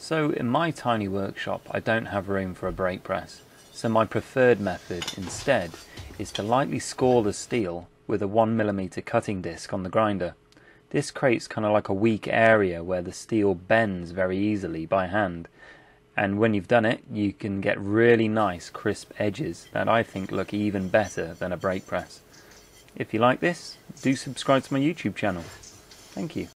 So in my tiny workshop I don't have room for a brake press, so my preferred method instead is to lightly score the steel with a 1mm cutting disc on the grinder. This creates kind of like a weak area where the steel bends very easily by hand and when you've done it you can get really nice crisp edges that I think look even better than a brake press. If you like this, do subscribe to my YouTube channel. Thank you.